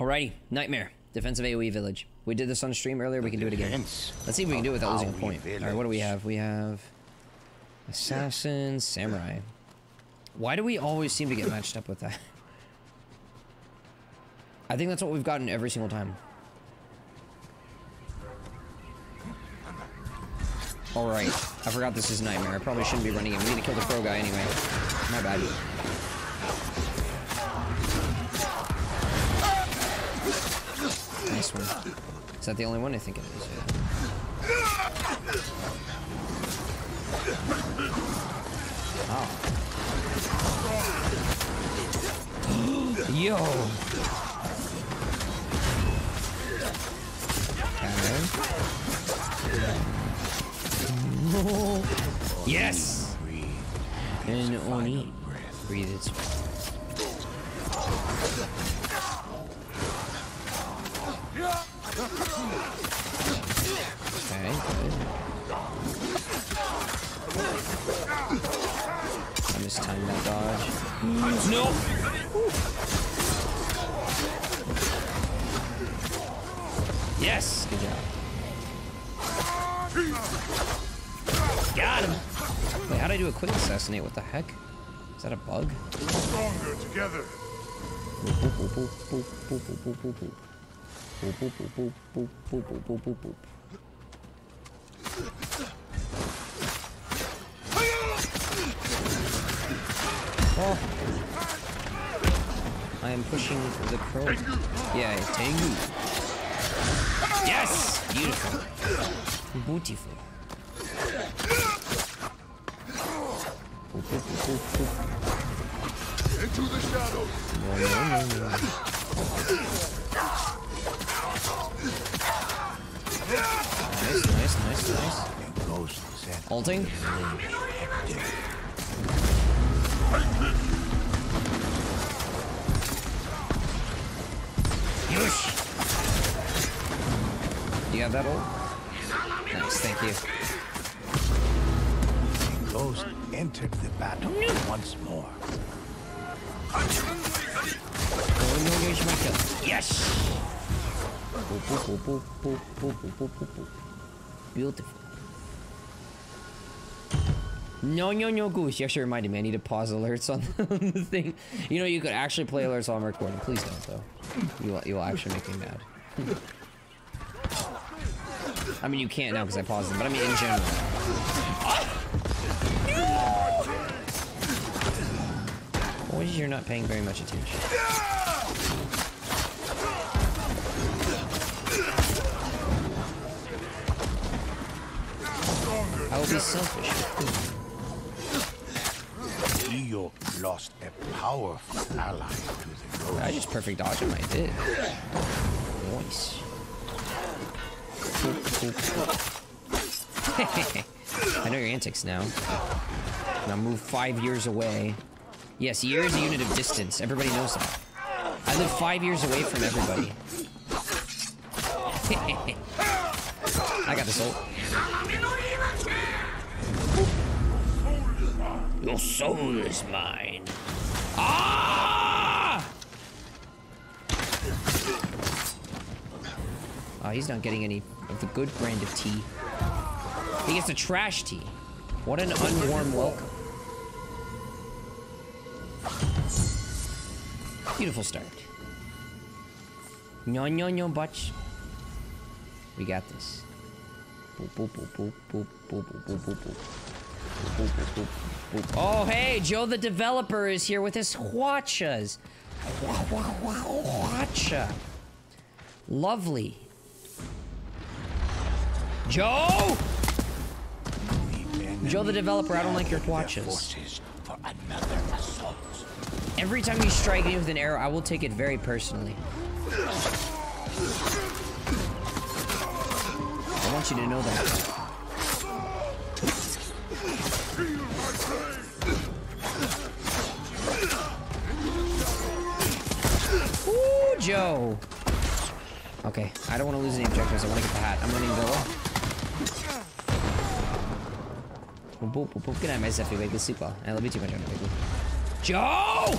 Alrighty, Nightmare. Defense of Aoi village. We did this on stream earlier, we can do it again. Let's see if we can do it without losing a point. Alright, what do we have? We have... Assassin, Samurai. Why do we always seem to get matched up with that? I think that's what we've gotten every single time. Alright, I forgot this is Nightmare. I probably shouldn't be running it. We need to kill the crow guy anyway. My bad. One. Is that the only one? I think it is, yeah. Oh. Yo! Okay. yes! And Oni. Breathe its Okay, I mistimed that dodge. No! Yes! Good job. Got him! Wait, how'd I do a quick assassinate? What the heck? Is that a bug? Stronger together. Oh. I am pushing the crow. Yeah, Tengu. Yes! Beautiful. Beautiful. Into the shadows. No, no, no. Nice, nice, nice, nice. Ghost said Ulting. Yush! Do you have that ult? Nice, thank you. Ghost entered the battle once more. No, here's my kill. Yes! Boop, No, no, no, Goose. You actually reminded me. I need to pause alerts on the thing. You know, you could actually play alerts while I'm recording. Please don't, though. You will, you will actually make me mad. I mean, you can't now because I paused them, but I mean in general. Boys, you're not paying very much attention. I will be selfish. Io lost a powerful ally to the ghost. I just perfect dodge him. I did. Nice. I know your antics now. Now move five years away. Yes, year is a unit of distance. Everybody knows that. I live five years away from everybody. I got this ult. Your soul is mine. Ah! Oh, he's not getting any of the good brand of tea. He gets a trash tea. What an unwarm welcome. Beautiful start. No, butch. We got this. Boop, boop, boop, boop, boop, boop, boop, boop. Boop, boop, boop, boop. Oh, hey, Joe the developer is here with his Hwachas. Hwacha. Lovely. Joe! Joe the developer, I don't like your Hwachas. Forces for another assault. Every time you strike me with an arrow, I will take it very personally. I want you to know that. Joe. Okay, I don't want to lose any objectives. I want to get the hat. I'm running boop. Good night, my Zeffy. Wake sleep well. I love you too much, Baby. Joe!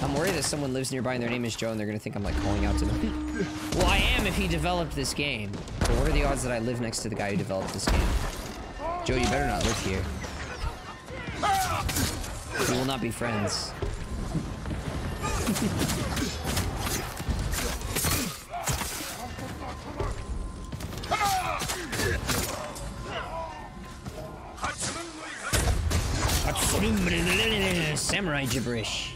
I'm worried that someone lives nearby and their name is Joe and they're gonna think I'm like calling out to them. well, I am if he developed this game. But what are the odds that I live next to the guy who developed this game? Joe, you better not live here. We will not be friends. Samurai gibberish.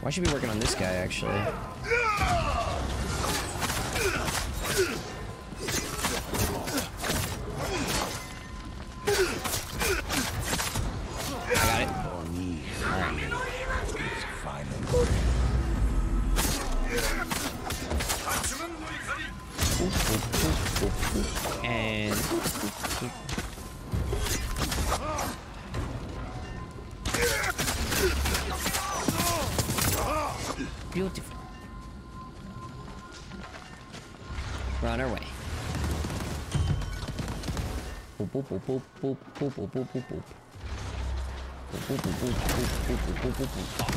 Why should we be working on this guy, actually.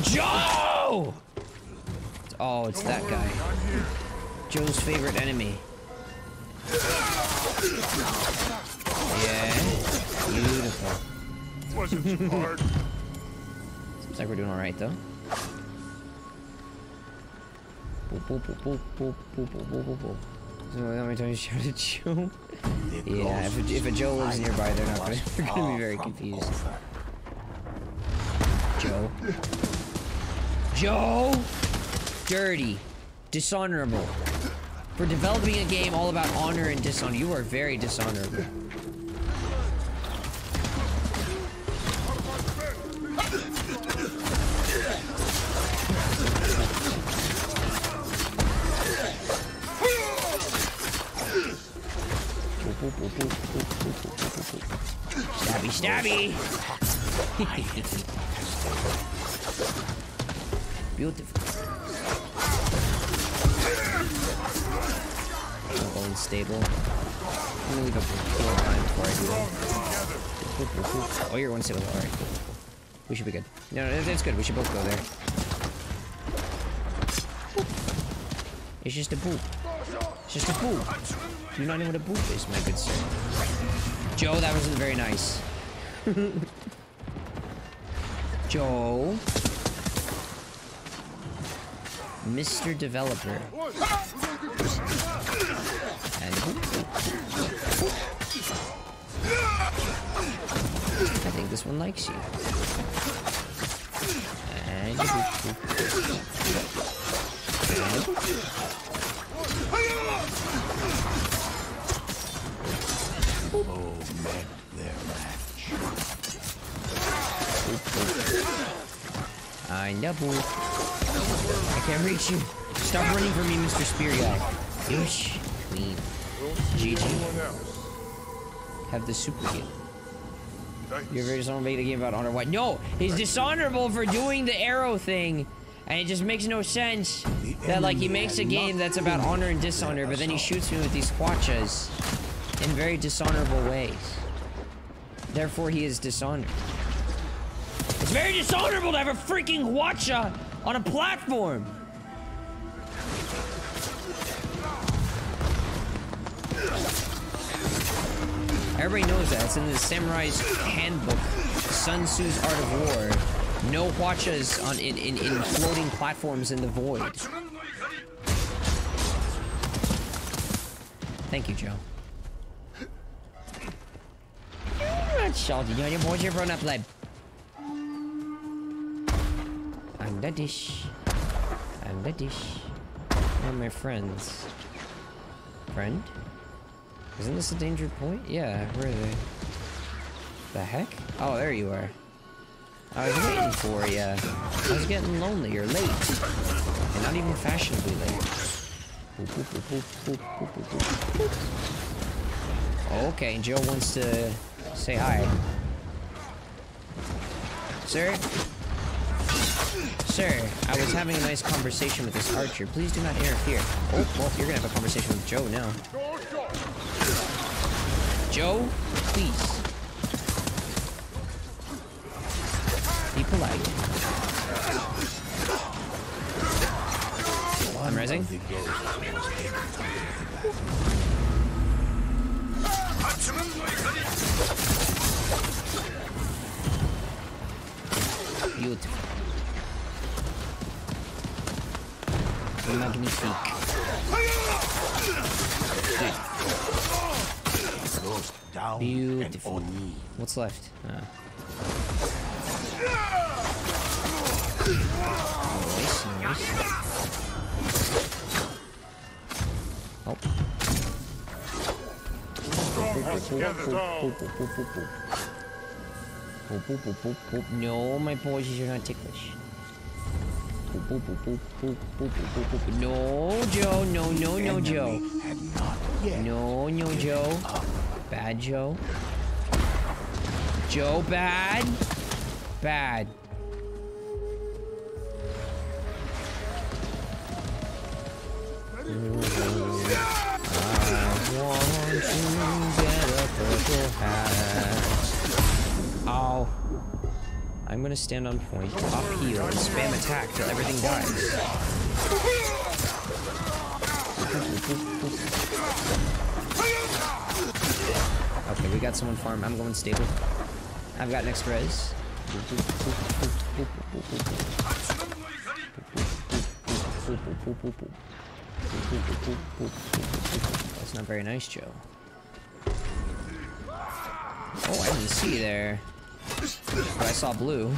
Joe! Oh, it's that guy. Joe's favorite enemy. Yeah. Beautiful. Wasn't hard. Seems like we're doing alright though. How many times you shouted Joe? Yeah, if a, if a Joe lives nearby, they're not gonna, they're gonna be very confused. Joe. Joe! Dirty. Dishonorable. For developing a game all about honor and dishonor, you are very dishonorable. Stabby! Beautiful. I'm stable. I'm gonna leave a four line before I do that. Oh, you're one stable. Alright. We should be good. No, no, it's good. We should both go there. It's just a boop. It's just a boop. Do you not know what a boop is, my good sir? Joe, that wasn't very nice. Joe. Mr. Developer. I think this one likes you. And I know. I can't reach you. Stop running from me, Mr. Spear Guy. Douche. Clean. GG. Have the super. Thanks. You're very made a game about honor. What? No, he's dishonorable for doing the arrow thing. And it just makes no sense that like he makes a game that's about honor and dishonor, but then he shoots me with these hwachas in very dishonorable ways. Therefore, he is dishonored. It's very dishonorable to have a freaking hwacha on a platform. Everybody knows that. It's in the Samurai's Handbook, Sun Tzu's Art of War. No hwachas on in, in, in floating platforms in the void. Thank you, Joe. Not salty. You're your boys. You're grown up, lad. I'm the dish. I'm the dish. Are my friends? Friend? Isn't this a danger point? Yeah, where are they? The heck? Oh, there you are. I was waiting for you. I was getting lonely. You're late. And not even fashionably late. Okay, Joe wants to say hi. Sir? Sir, I was having a nice conversation with this archer. Please do not interfere. Oh, well, you're gonna have a conversation with Joe now. Joe, please. Be polite. I'm rising. Beautiful. magnifique. Beautiful. What's left? Ah. Nice, nice. Oh. No, my boys, you're not ticklish. No, Joe. No, no, no, Joe. Enemy Had not yet. No, no, Joe. Bad Joe. Joe, bad. Bad. I want to get a purple hat. Ow. I'm gonna stand on point, up heal, and spam attack till everything dies. Okay, we got someone farm. I'm going stable. I've got next res. That's not very nice, Joe. Oh, I didn't see there. But I saw blue.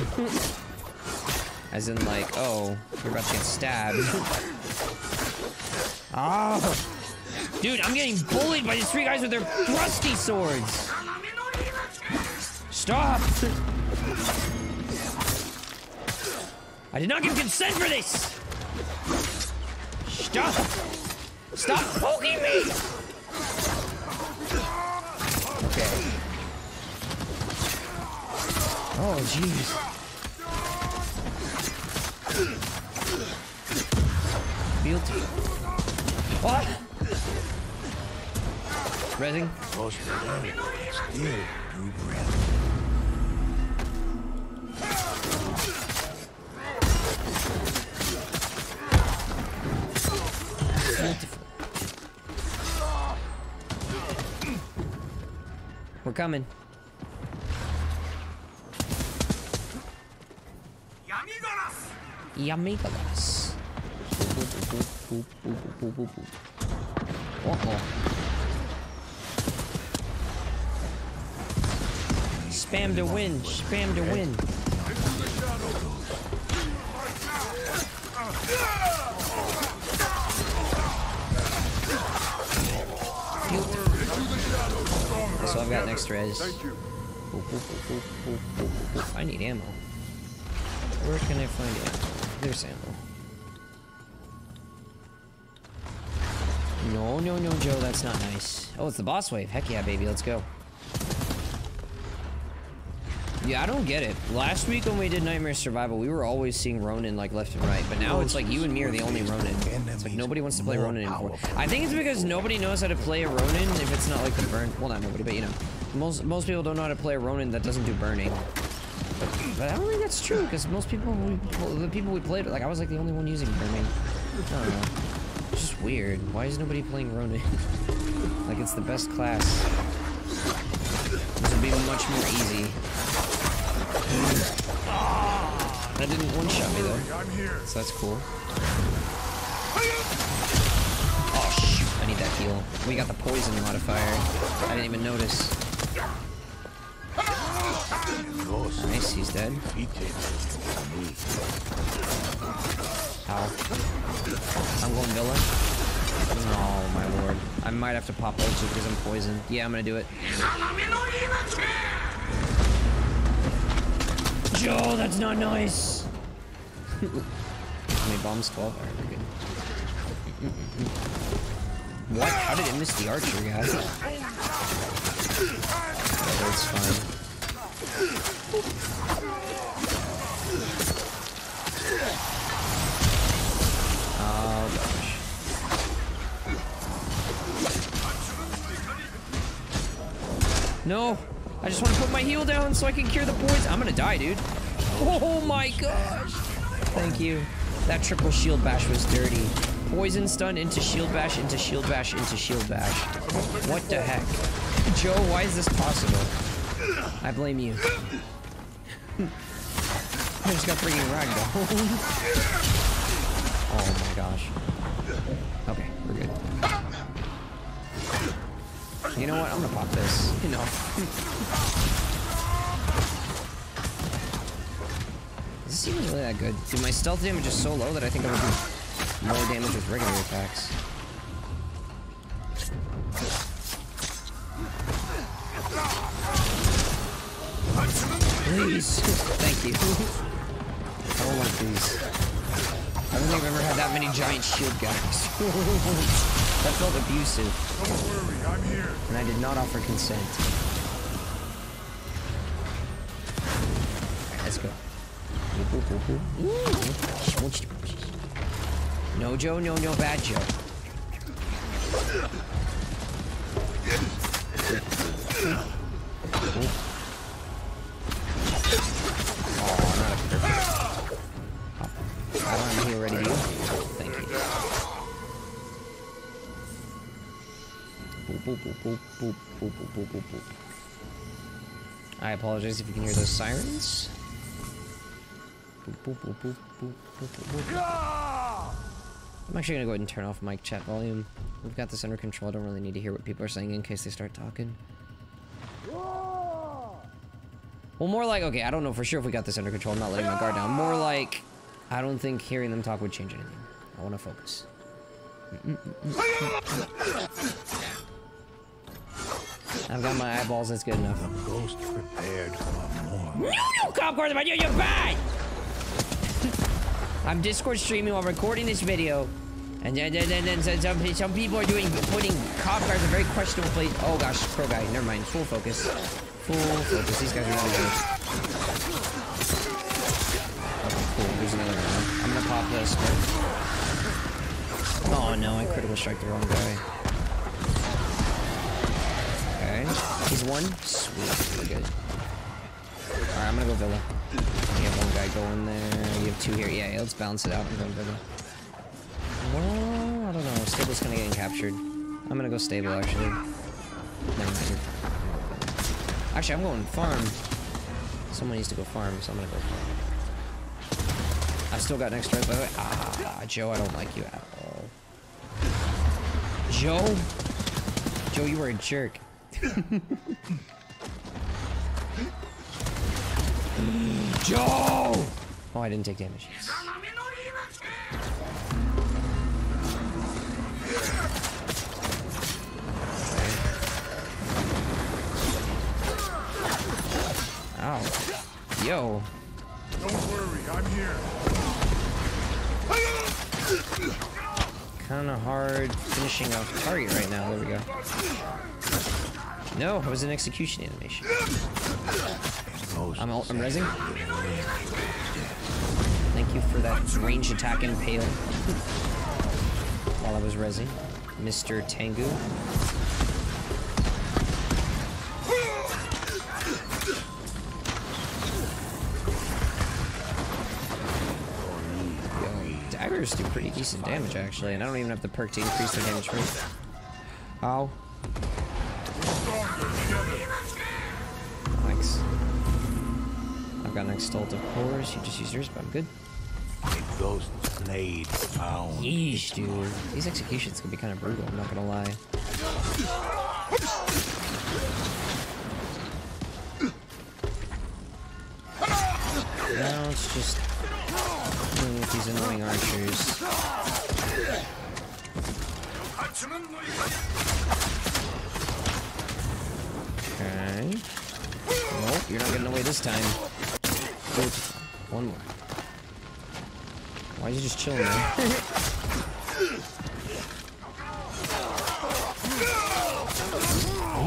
As in, like, oh, you're about to get stabbed. Oh! Dude, I'm getting bullied by these three guys with their thrusty swords! Stop! I did not give consent for this! Stop! Stop poking me! Oh, jeez. What? Rezzing? Still breath. We're coming. Yamigalas. Uh-oh. Spam to win. Spam to win. So I've got next res. Thank you. I need ammo. Where can I find ammo? There's ammo. No, no, no, Joe, that's not nice. Oh, it's the boss wave. Heck yeah, baby, let's go. Yeah, I don't get it. Last week when we did Nightmare Survival, we were always seeing Ronin like left and right, but now it's like you and me are the only Ronin. It's like nobody wants to play Ronin anymore. I think it's because nobody knows how to play a Ronin if it's not like the burn. Well, not nobody, but you know, most most people don't know how to play a Ronin that doesn't do burning. But, I don't think that's true because most people, we, the people we played, with, like I was like the only one using burning. I don't know. It's just weird. Why is nobody playing Ronin? like it's the best class. This would be much more easy. That didn't one-shot me though, I'm here. so that's cool. Oh shoot, I need that heal. We got the poison modifier. I didn't even notice. Nice, he's dead. defeated me. Ow. I'm going Villa. Oh my lord. I might have to pop ulti because I'm poisoned. Yeah, I'm gonna do it. Joe, that's not nice. How many bombs? 12? Alright, we're good. What? How did it miss the archer guy? That's fine. No! I just want to put my heal down so I can cure the poison. I'm gonna die, dude. Oh my gosh! Thank you. That triple shield bash was dirty. Poison stun into shield bash into shield bash into shield bash. What the heck? Joe, why is this possible? I blame you. I just got freaking ragdoll. oh my gosh. Okay, we're good. You know what? I'm gonna pop this. You know. This seems really that good. Dude, my stealth damage is so low that I think I'm gonna do more damage with regular attacks. Please. Thank you. I don't want these. I don't think I've ever had that many giant shield guys. that felt abusive. Don't worry, I'm here. And I did not offer consent. Let's go. No Joe, no, no bad Joe. Boop, boop, boop. I apologize if you can hear those sirens. I'm actually gonna go ahead and turn off mic chat volume. We've got this under control. I don't really need to hear what people are saying in case they start talking. Well, more like, okay, I don't know for sure if we got this under control. I'm not letting my guard down. More like, I don't think hearing them talk would change anything. I want to focus. I've got my eyeballs, that's good enough. The ghost prepared for more. No, no, Copcorn, about you, you're bad! I'm Discord streaming while recording this video. And then, then, then, then some, some, some people are doing, putting cop cars in very questionable place. Oh gosh, pro guy, never mind, full focus. Full focus, these guys are really good. Okay, cool, there's another one. I'm gonna pop this, but... Oh no, I critical strike the wrong guy. He's one. Sweet, good. Alright, I'm gonna go Villa. You have one guy going there. You have two here. Yeah, let's balance it out. I'm going Villa. Well, I don't know. Stable's kind of getting captured. I'm gonna go stable, actually. Never mind. Actually, I'm going farm. Someone needs to go farm, so I'm gonna go farm. I've still got next strike, by the way. Ah, Joe, I don't like you at all. Joe? Joe, you were a jerk. Joe! Oh, I didn't take damage. Ow. Yo. Don't worry, I'm here. Kind of hard finishing off target right now. There we go. No, I was in execution animation. I'm, I'm resing. Thank you for that range attack impale. While I was resing. Mr. Tengu. Daggers do pretty decent damage actually, and I don't even have the perk to increase their damage rate. Ow. Got an ult of course. You just use yours, but I'm good. A ghost blade found. Yeesh, dude. These executions can be kind of brutal, I'm not gonna lie. Now it's just dealing with these annoying archers. Okay. Nope, you're not getting away this time. One more. Why is he just chilling?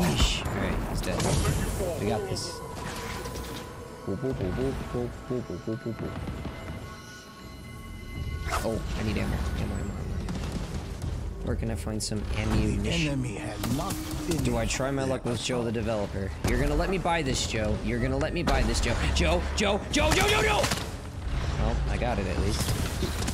Yeesh. Alright, he's dead. We got this. Oh, I need ammo. Ammo, ammo, ammo. Where can I find some ammunition? enemy has not finished Do I try my luck with Joe the developer? You're gonna let me buy this, Joe. You're gonna let me buy this, Joe. Joe, Joe, Joe, Joe, Joe, Joe! Got it at least.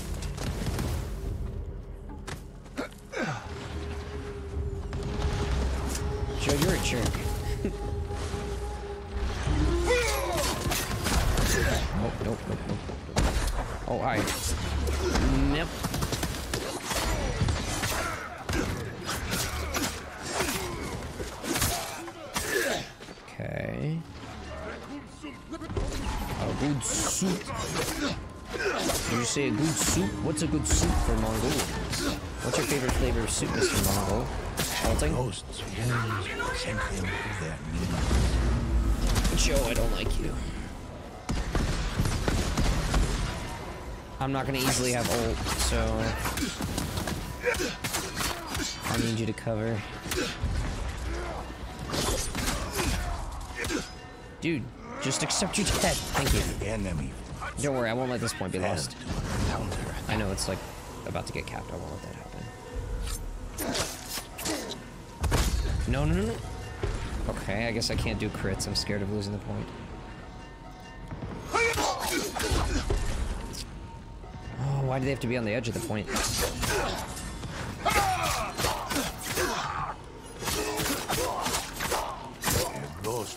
Good soup? What's a good soup for Mongolians? What's your favorite flavor of soup, Mr. Mongol? Salting? Ghosts wounds sent them to their knees. Joe, I don't like you. I'm not gonna easily have ult, so I need you to cover. Dude, just accept your death. Thank you. Enemy Don't worry, I won't let this point be lost. I know it's like about to get capped. I won't let that happen. No, no, no, no. Okay, I guess I can't do crits. I'm scared of losing the point. Oh, why do they have to be on the edge of the point?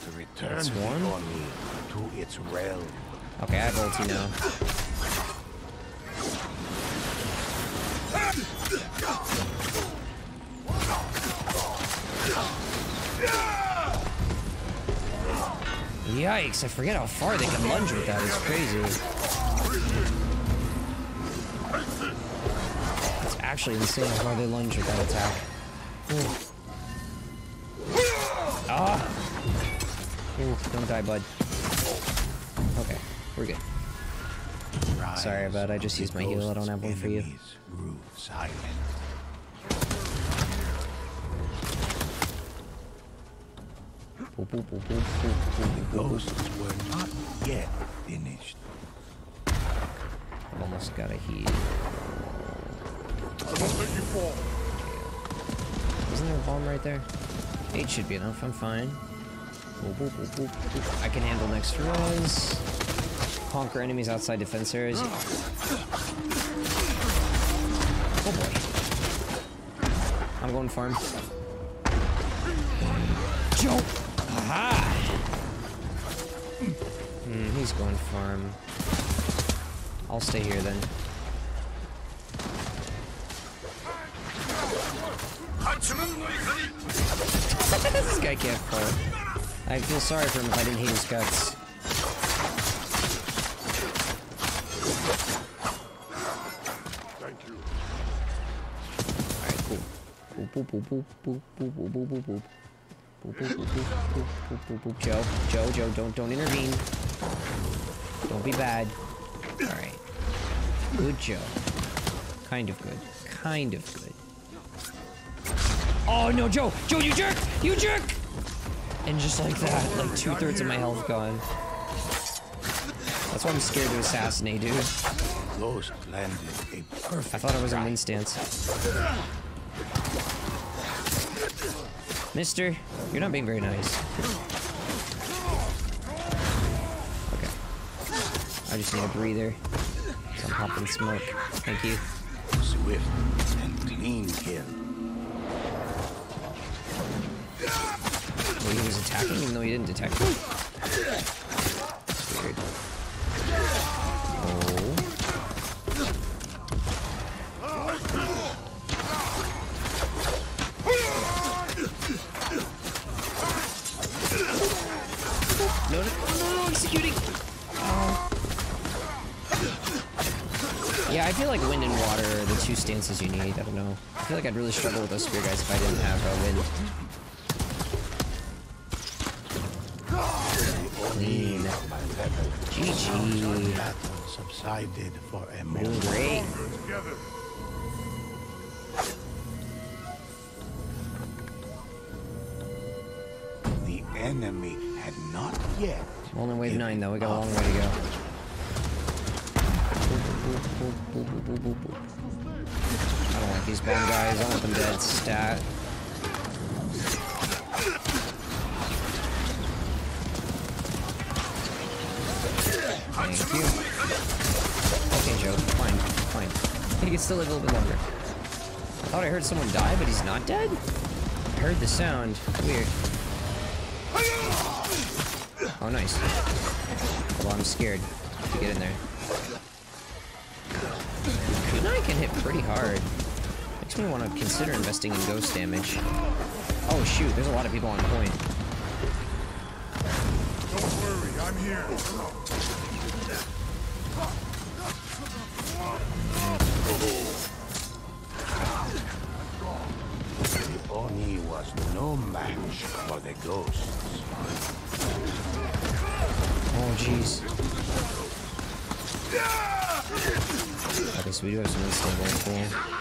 to return That's the one. to its realm. Okay, I have ulti now. Yikes, I forget how far they can lunge with that. It's crazy. It's actually insane how far they lunge with that attack. Ooh. Ah! Ooh, don't die, bud. Okay, we're good. Sorry about I just used my heal, I don't have one for you. The boop, boop. ghosts were not yet finished. I've almost got a heal. I won't let you fall. Isn't there a bomb right there? Eight should be enough. I'm fine. Boop, boop, boop, boop, boop. I can handle next res. Conquer enemies outside defense areas. Oh boy. I'm going farm. Joe. He's going farm. I'll stay here then. this guy can't fall. I feel sorry for him if I didn't hate his guts. Thank you. Alright, cool. Boop, boop, boop, boop, boop, boop, boop. Boop, boop, boop, boop, boop, boop, boop, boop. Joe, Joe, Joe, don't, don't intervene. Don't be bad. Alright. Good Joe. Kind of good. Kind of good. Oh no, Joe! Joe, you jerk! You jerk! And just like that, like two thirds of my health gone. That's why I'm scared to assassinate, dude. Ghost landed a perfect I thought I was in wind stance. Mister, you're not being very nice. I just need a breather. So I'm popping smoke. Thank you. swift and clean kill. Well, he was attacking even though he didn't detect me. Stances you need. I don't know. I feel like I'd really struggle with those spear guys if I didn't have uh, wind. Clean. GG. Subsided for a Doing moment. great. The enemy had not yet. Only wave 9 though, we got a long way to go. Like these bomb guys, I want them dead stat. Thank you. Okay, Joe, fine, fine. He can still live a little bit longer. I thought I heard someone die, but he's not dead? I heard the sound. Weird. Oh, nice. Well, I'm scared to get in there. Kunai can hit pretty hard. Makes me want to consider investing in ghost damage. Oh shoot, there's a lot of people on point. Don't worry, I'm here. The Oni was no match for the ghosts. Oh jeez. Okay, so we do have some instant cool.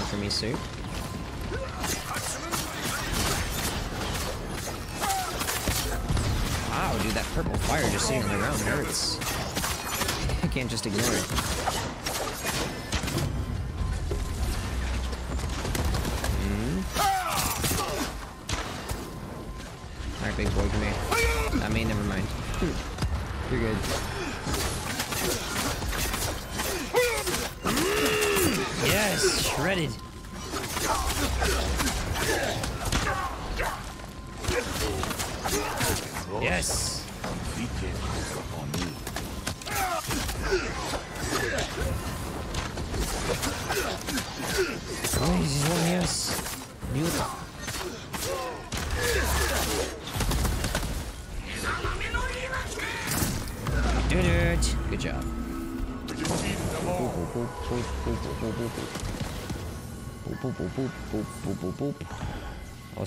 Body blocking for me, sir. Wow, dude, that purple fire just sitting on the ground hurts. I can't just ignore it.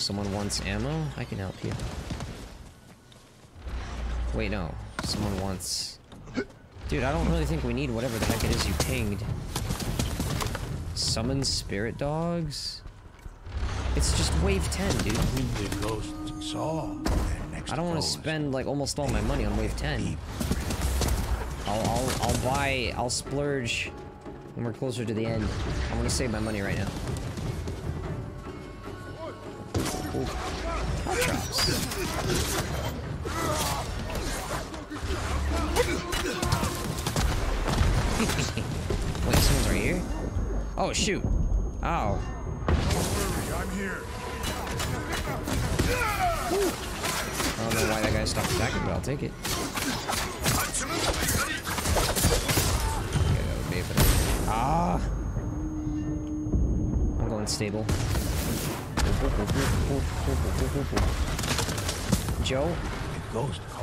Someone wants ammo? I can help you. Wait, no. Someone wants... Dude, I don't really think we need whatever the heck it is you pinged. Summon spirit dogs? It's just wave 10, dude. I don't want to spend like almost all my money on wave 10. I'll, I'll, I'll buy, I'll splurge when we're closer to the end. I want to save my money right now. Wait, someone's right here? Oh, shoot. Worry, I'm here. I don't know why that guy stopped attacking, but I'll take it. Okay, that would be it. Ah! I'm going stable. Joe?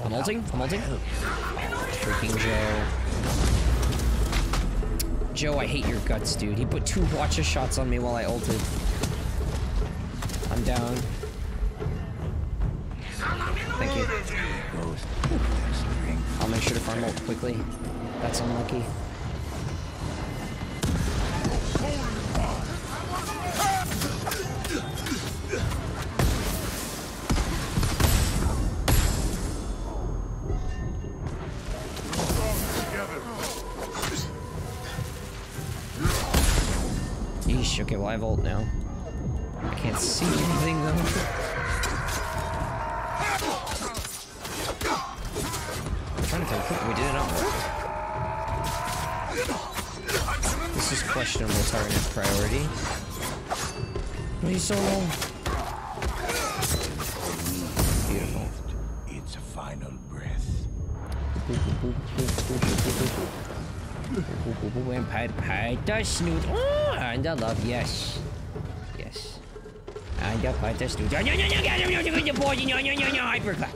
I'm ulting? I'm ulting? Freaking Joe. Joe, I hate your guts, dude. He put two hwacha shots on me while I ulted. I'm down. Thank you. Ghost their strength. I'll make sure to farm ult quickly. That's unlucky. Yeesh, okay, I ult now. I can't see anything though. I'm trying to think, we did it work? This is questionable target priority. Why so low? Beautiful. Its final breath. Vampire Python Snoot. Oh, and I love, yes. Yes. And the.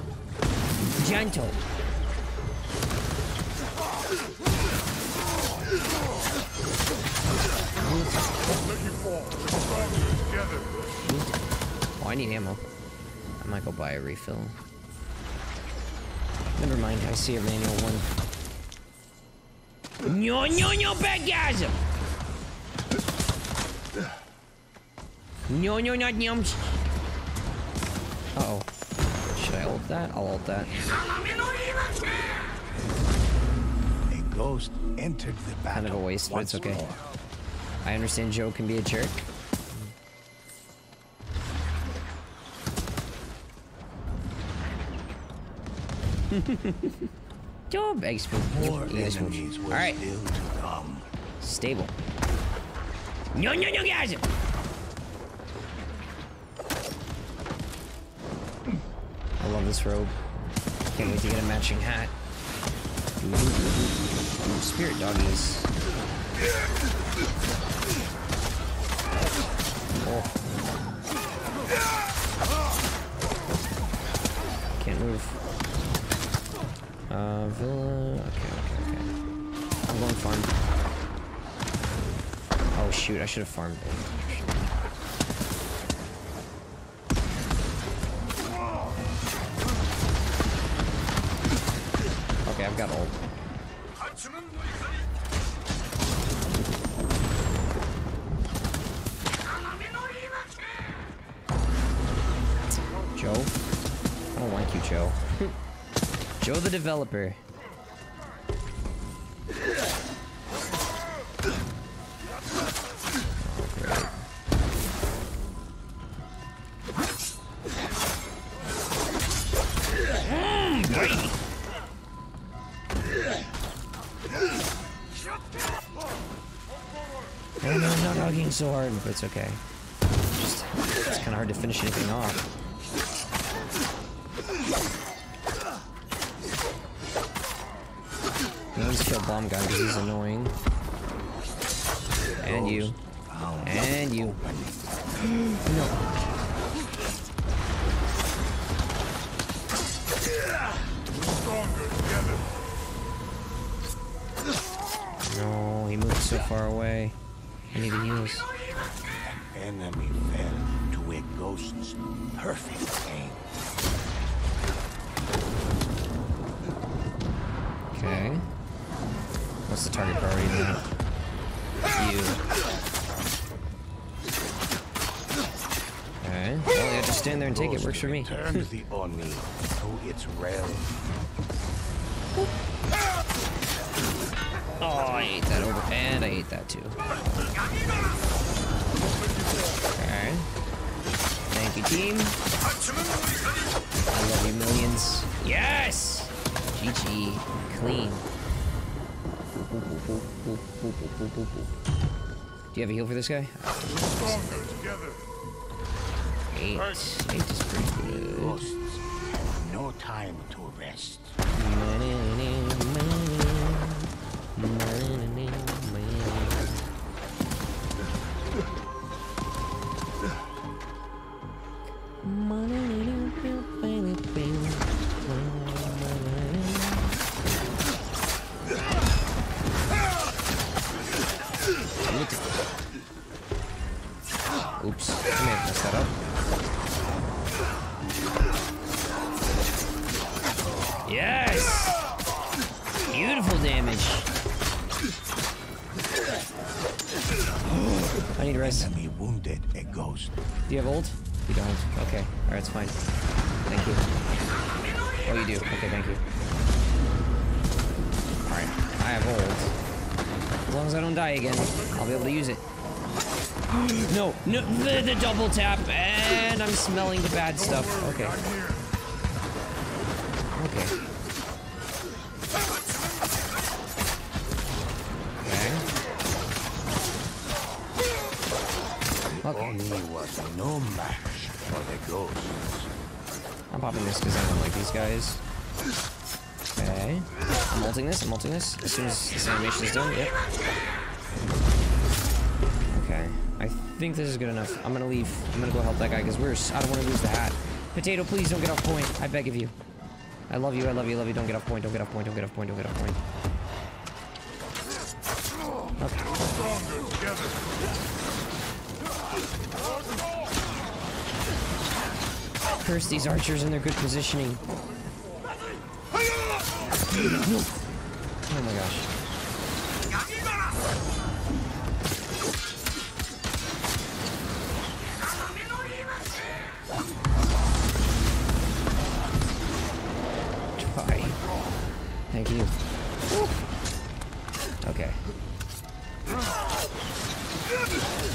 Gentle. Oh, I need ammo. I might go buy a refill. Never mind, I see a manual one. No, no, no, bagasm! No, no, not yums. Uh oh. Should I ult that? I'll ult that. A ghost entered the battle. Kind of a waste, but it's okay. more. I understand Joe can be a jerk. Joe begs for More to come. stable. No, no, no, guys! I love this robe. Can't wait to get a matching hat. Ooh, spirit doggies. Oh. Can't move. Uh, villa. Okay, okay, okay. I'm going farm. Oh shoot, I should have farmed hugging oh, so hard, but it's okay. Just, it's kind of hard to finish anything off. Because he's annoying. And you. And you. no. No, he moved so far away. I need to heals. Enemy fell to a ghost's perfect it. Ghost Works for me. Returned the Oni to its realm. Oh, I ate that over. And I ate that too. Okay. Thank you, team. I love you, millions. Yes! GG. Clean. Do you have a heal for this guy? Stronger together. Eight. Eight is pretty good. Have no time to rest. Fine. Thank you. Oh, you do. Okay, thank you. Alright. I have ult. As long as I don't die again, I'll be able to use it. no, no, the, the double tap, and I'm smelling the bad stuff. Okay. Okay. Popping this because I don't like these guys. Okay. I'm ulting this, I'm ulting this. As soon as this animation is done, yep. Okay. I think this is good enough. I'm gonna leave. I'm gonna go help that guy because we're. I don't want to lose the hat. Potato, please don't get off point. I beg of you. I love you, I love you, I love you. Don't get off point, don't get off point, don't get off point, don't get off point. Curse these archers and their good positioning. Oh my gosh. Try. Thank you. Okay.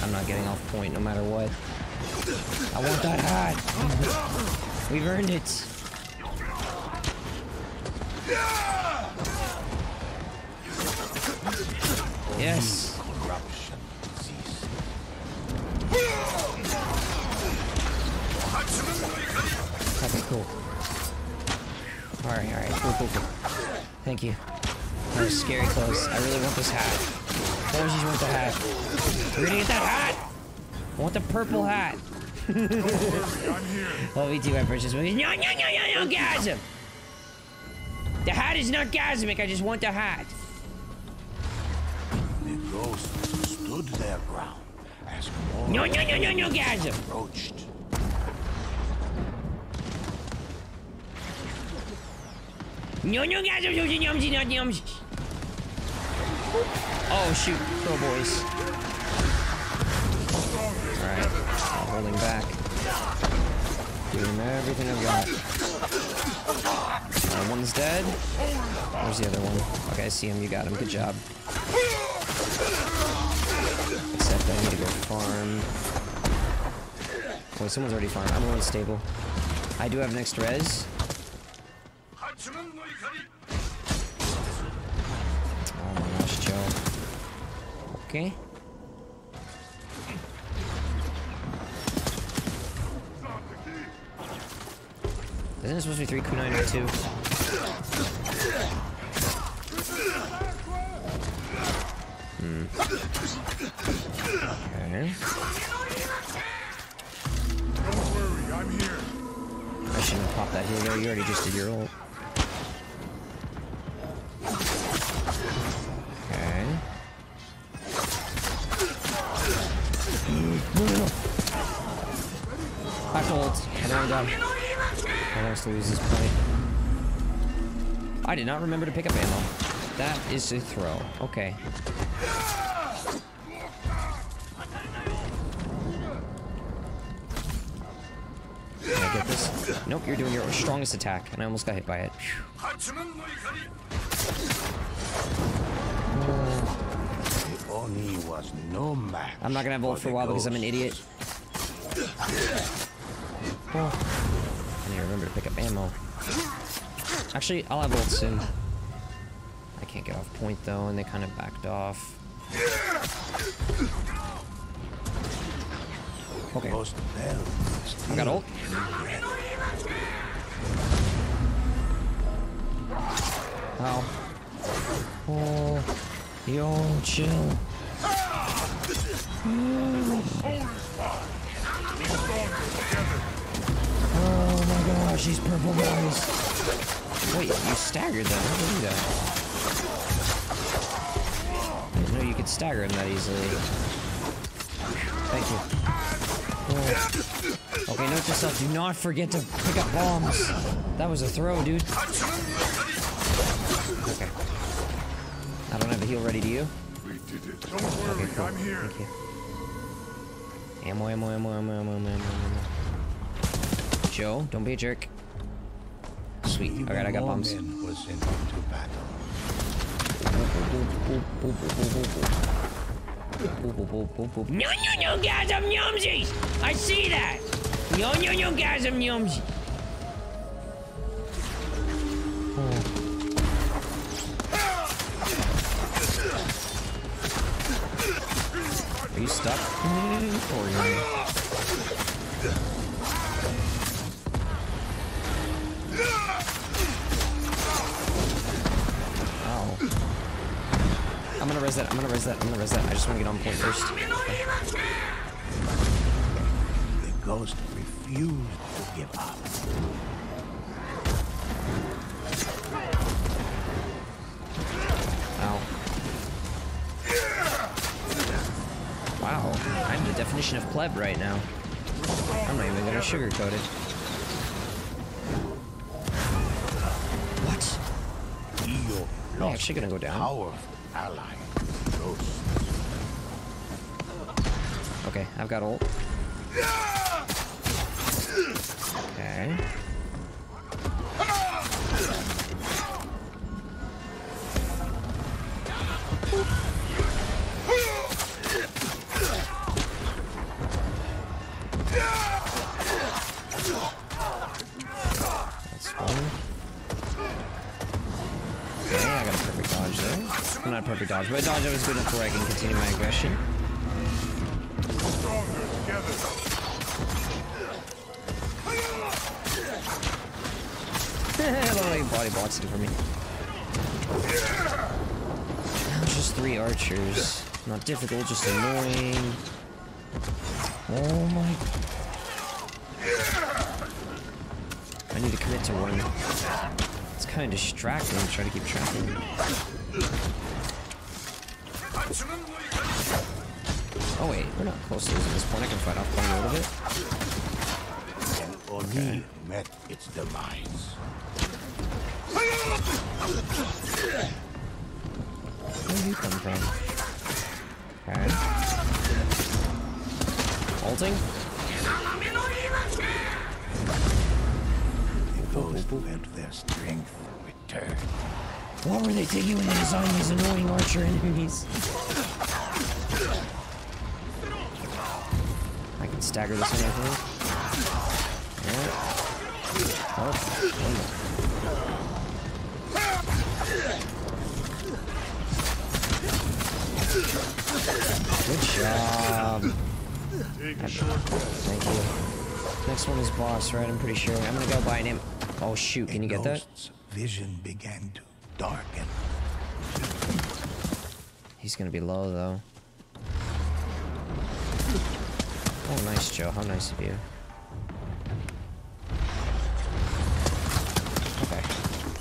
I'm not getting off point no matter what. I want that hat. We've earned it. Yes. Okay, cool. Alright, alright, cool, cool, cool. Thank you. That was scary close. I really want this hat. Always want the hat. We're gonna get that hat! I want the purple hat. I'm here. Oh, me too, my precious movies. No, no, no, no, no, gasm! The hat is not gasmic, I just want the hat. The ghosts stood their ground as more No, no, no, no, no, gasm! approached. No, no, gasm, no, no, yumsy, not yumsy. Oh, shoot, pro boys. Holding back. Doing everything I've got. Uh, one's dead. Where's the other one? Okay, I see him. You got him. Good job. Except I need to go farm. Wait, someone's already farmed. I'm already stable. I do have next res. Oh my. Okay. Isn't it supposed to be three kunai or two? Hmm. I shouldn't have popped that here though. You already just did your ult. Okay. No. Back to. I. I did not remember to pick up ammo. That is a throw. Okay. Can I get this? Nope, you're doing your strongest attack, and I almost got hit by it. I'm not gonna have ult for a while because I'm an idiot. Oh. Remember to pick up ammo. Actually, I'll have ult soon. I can't get off point though, and they kind of backed off. Okay. I got ult. Wow. Oh, yo, chill. Oh my gosh, these purple guys. Wait, you staggered them. How did you do that? Know you could stagger them that easily. Thank you. Oh. Okay, note to self, do not forget to pick up bombs. That was a throw, dude. Okay. I don't have a heal ready to you. We did it. Don't worry, Okay, cool. I'm here. Thank you. Ammo, ammo, ammo, ammo, ammo, ammo, ammo. Joe, don't be a jerk. Sweet. Alright, I got bombs. Mormon was sent into battle. No, no, no, guys, I'm yumsies! I see that! No, no, no, guys, I'm yumsy. Are you stuck? Or you... on point first. The ghost refused to give up. Ow. Wow, I'm the definition of pleb right now. I'm not even gonna sugarcoat it. What? I'm actually gonna go down. Powerful ally. Ghost. Okay, I've got ult. Okay. That's. Okay, I got a perfect dodge there. Well, not a perfect dodge, but a dodge that was good enough where I can continue my aggression. He body for me. Just three archers. Not difficult, just annoying. Oh my... I need to commit to one. It's kind of distracting to try to keep track of him. Oh wait, we're not close to losing this point. I can fight off one a little bit. And Oni met its demise. Where did you come from? Okay. Ulting? The ghost felt their strength return. What were they thinking when they designed these annoying archer enemies? I can stagger this one, I think. Yeah. Oh, one more. Good job. Take a short. Thank you. Next one is boss, right? I'm pretty sure. I'm gonna go by name. Oh shoot, can you get that? Vision began to darken. He's gonna be low though. Oh, nice, Joe. How nice of you.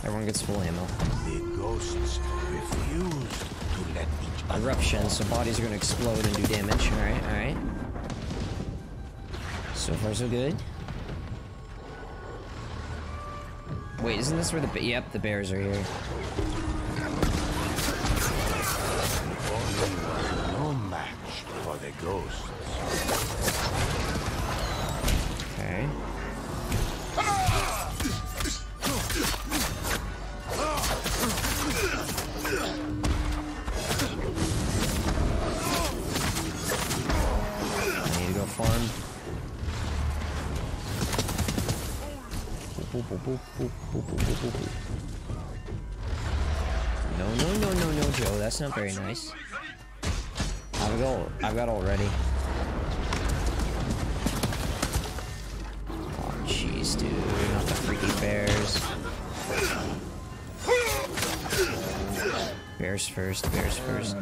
Everyone gets full ammo. The ghosts refused to let each other Eruption, so bodies are gonna explode and do damage. Alright, alright. So far, so good. Wait, isn't this where the... Yep, the bears are here. No match for the ghosts. That's not very nice. I've got, I've got already. Oh, jeez, dude. Not the freaky bears. Bears first, bears first.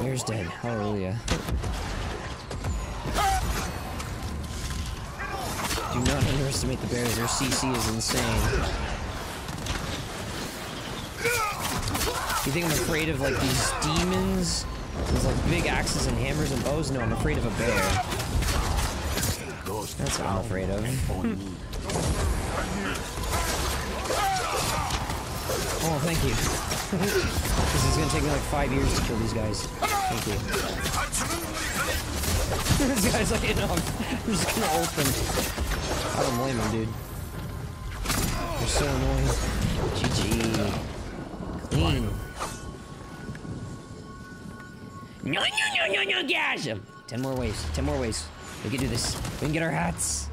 Bear's dead. Hallelujah. Underestimate the bears. Their CC is insane. You think I'm afraid of like these demons? These like big axes and hammers and bows? No, I'm afraid of a bear. That's what I'm afraid of. Oh, thank you. this is gonna take me like five years to kill these guys. Thank you. this guy's like, no, I'm just gonna them. I don't blame him, dude. You're so annoying. GG. Clean. No, no, no, no, no, gas him. Ten more ways. Ten more ways. We can do this. We can get our hats.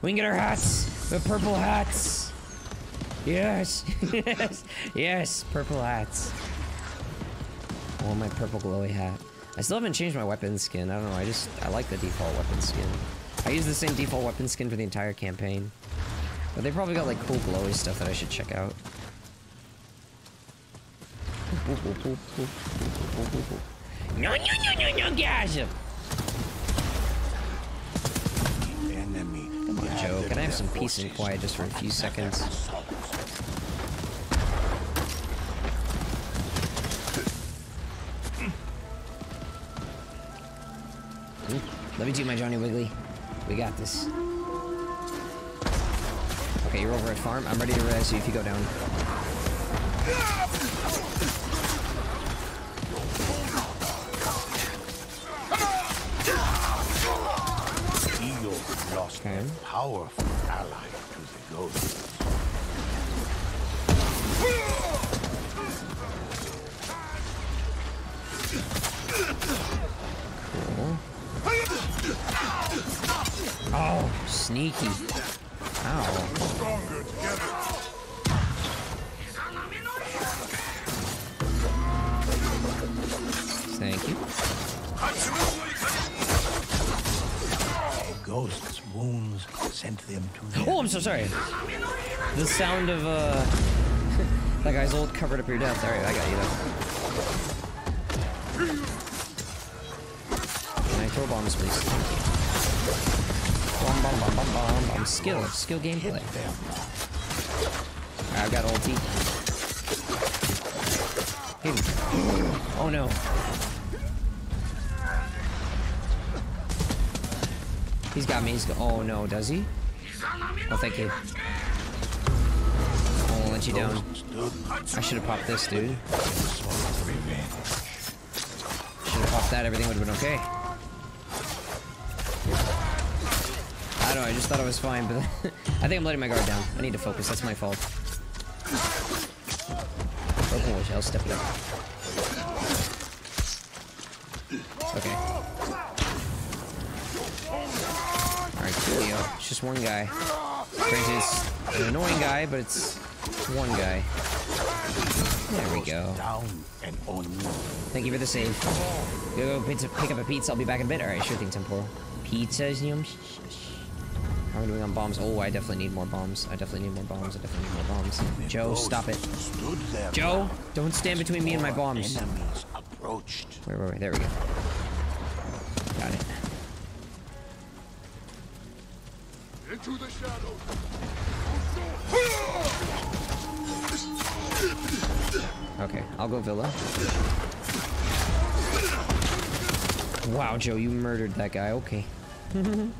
We can get our hats. The purple hats. Yes, yes, yes, purple hats. I want my purple glowy hat. I still haven't changed my weapon skin. I don't know. I just I like the default weapon skin. I use the same default weapon skin for the entire campaign. But they probably got like cool glowy stuff that I should check out. No, no, no, no, no. The enemy. Come on, Joe. Can I have some peace and quiet just for a few seconds? Let me do my Johnny Wiggly. We got this. Okay, you're over at farm. I'm ready to res you if you go down. Eagle lost a powerful ally to the ghosts. Sneaky. Ow. Thank you. Ghost's wounds sent them to their Oh, I'm so sorry. The sound of, uh... that guy's old covered up your death. Alright, I got you though. Can I throw bombs, please? Bomb, bomb, bomb. Skill. Skill gameplay. Alright, I've got ulti. Hit him. Oh no. He's got me. He's go oh no, does he? Oh, thank you. I won't let you down. I should have popped this, dude. Should have popped that. Everything would have been okay. I just thought I was fine, but I think I'm letting my guard down. I need to focus. That's my fault. Broken wish. I'll step it up. Okay. Alright, coolio. It's just one guy. It's an annoying guy, but it's one guy. There we go. down and on. Thank you for the save. Go, go pick up a pizza. I'll be back in a bit. Alright, sure thing, Temporal. Pizzas, yum. How are we doing on bombs? Oh, I definitely need more bombs. I definitely need more bombs. I definitely need more bombs. Joe, stop it. Stood there Joe, don't stand between me and my bombs. Enemies approached. Wait, wait, wait. There we go. Got it. Into the shadows. Okay, I'll go Villa. Wow, Joe, you murdered that guy. Okay.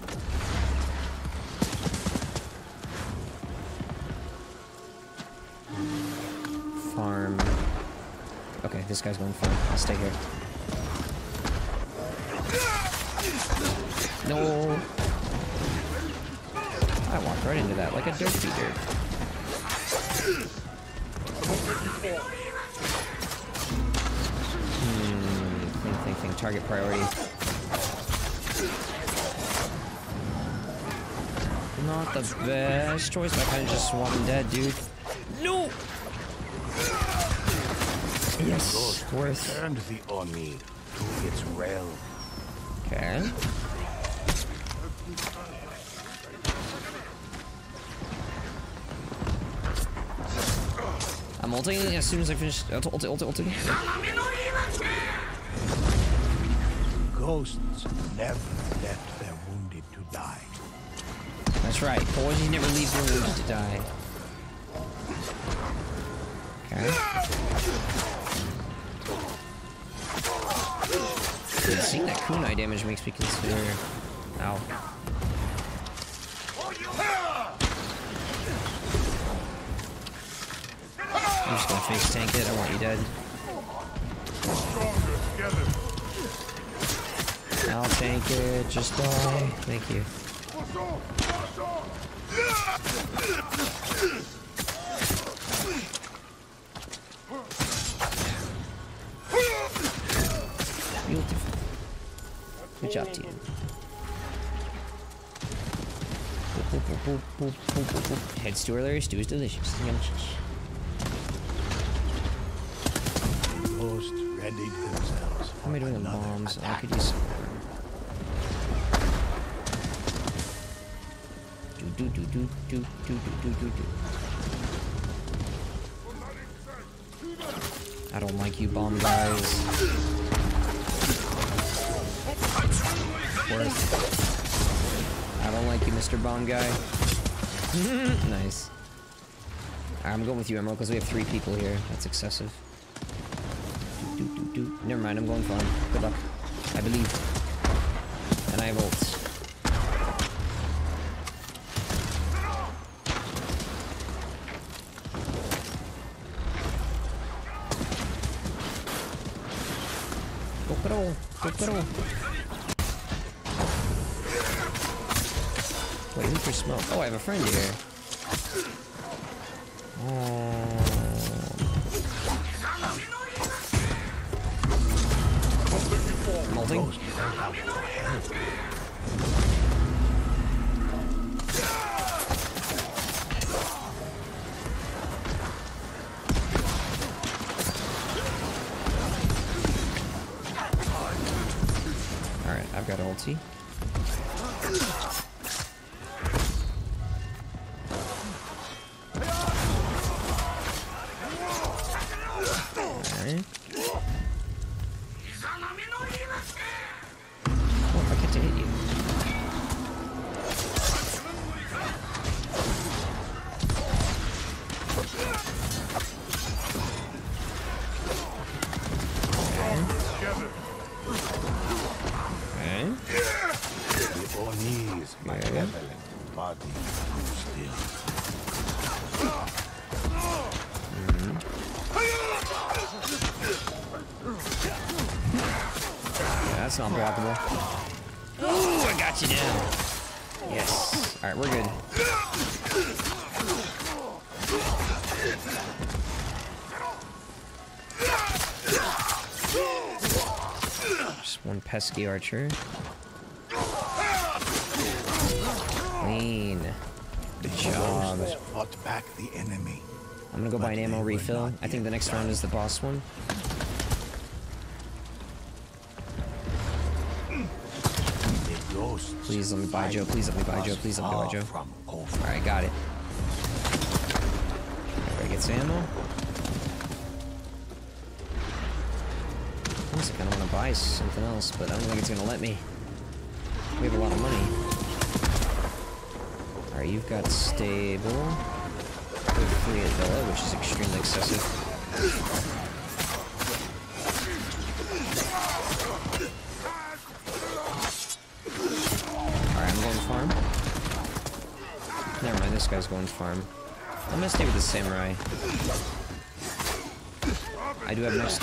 This guy's going farm. I'll stay here. No. I walked right into that like a dirt feeder. Hmm. Think, think, think. Target priority. Not the best choice, but I kind of just want him dead, dude. No! Yes, worth. Turned the Oni to its realm. Okay. I'm ulting as soon as I finish. Ult, ult, ult, ult. Ghosts never let their wounded to die. That's right. Poison never leaves the wounded to die. Okay. Seeing that kunai damage makes me consider. Ow. I'm just gonna face tank it. I want you dead. I'll tank it. Just die. Thank you. Good job, team. Boop, boop, boop, boop, boop, boop, boop, boop. Head stew earlier. Stew is delicious. Readied themselves. How am I doing on bombs? I could use. Do do do do do do do do do. I don't like you, bomb guys. I don't like you, Mr. Bomb guy. nice. I'm going with you, Emerald, because we have three people here. That's excessive. Do, do, do, do. Never mind, I'm going for him. Good luck. I believe. And I have ults. A friend here. Yeah, that's not blockable. Ooh, I got you down. Yes. Alright, we're good. Just one pesky archer. Clean. Good job. Fought back the enemy. I'm gonna go buy an ammo refill. I think the next round is the boss one. Please let me buy Joe. Please let me buy Joe. Please let me buy Joe. Alright, got it. Everybody gets ammo. I kind of want to buy something else, but I don't think it's going to let me. We have a lot of money. Alright, you've got stable. Free at Villa, which is extremely excessive. Mind, this farm. I'm gonna stay with the samurai. I do have next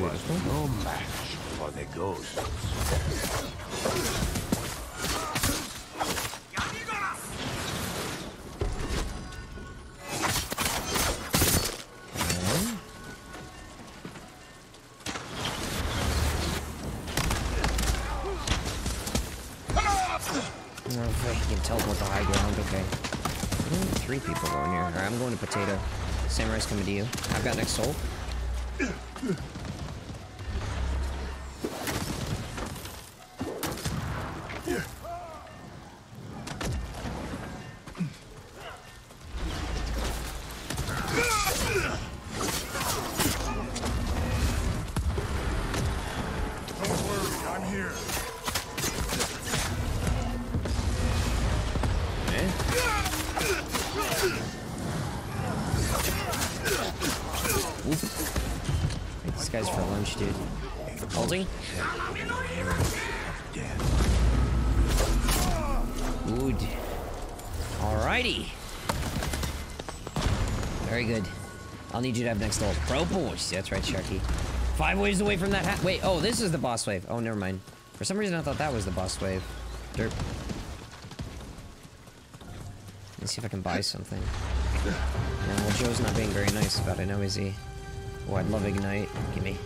was no match for the ghosts. To potato. Samurai's coming to you. I've got next soul. Alrighty. Very good. I'll need you to have next level. Pro push. That's right, Sharky. Five waves away from that hat. Wait, oh, this is the boss wave. Oh, never mind. For some reason, I thought that was the boss wave. Derp. Let's see if I can buy something. Yeah, well, Joe's not being very nice about it now, is he? Oh, I'd love Ignite. Gimme.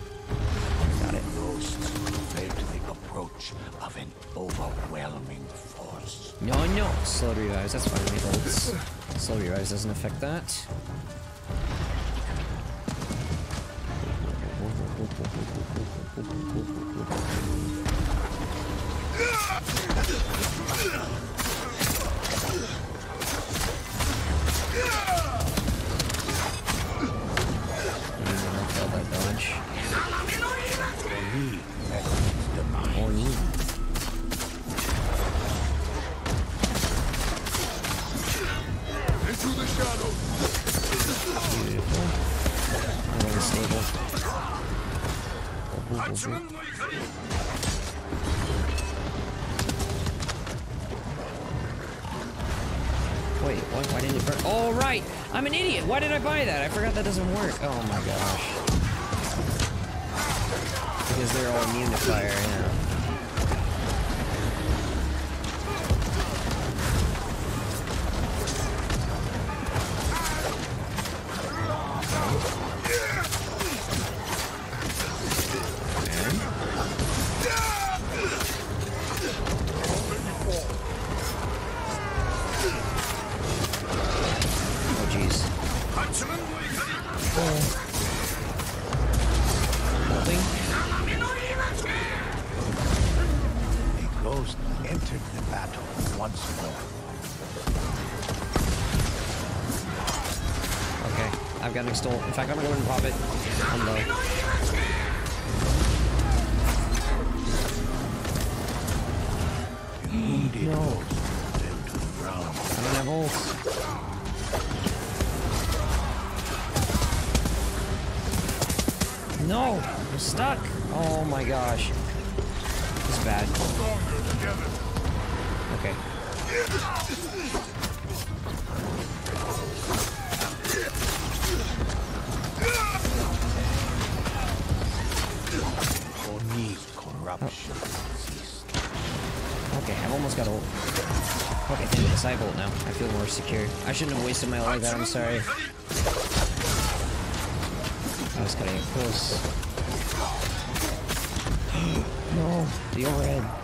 Got it. Felt the approach of an overwhelming force. No, no. Slow revives. That's fine. Slow revives doesn't affect that. Oh my In fact, I'm gonna go ahead and pop it on low. No. ghost fell to the ground. I don't have ults. No! I'm stuck! Oh my gosh. This is bad. Okay. Corruption. Oh. Okay, I've almost got ult. Okay, thank goodness I ult now. I feel more secure. I shouldn't have wasted my ult like that, I'm sorry. I was cutting it close. no, the overhead.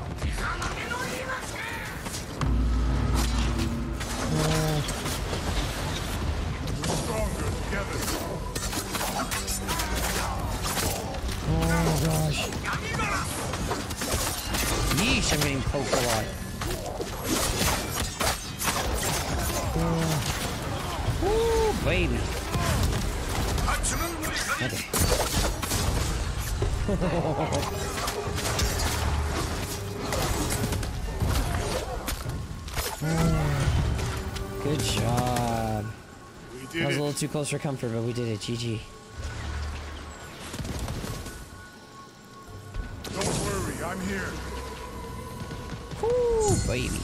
Too close for comfort, but we did it. GG. Don't worry, I'm here. Woo, baby.